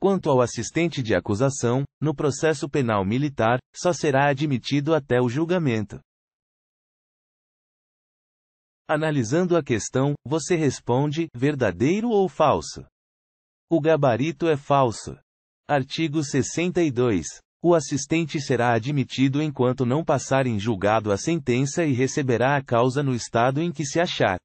Quanto ao assistente de acusação, no processo penal militar, só será admitido até o julgamento. Analisando a questão, você responde: verdadeiro ou falso? O gabarito é falso. Artigo 62. O assistente será admitido enquanto não passar em julgado a sentença e receberá a causa no estado em que se achar.